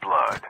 Blood.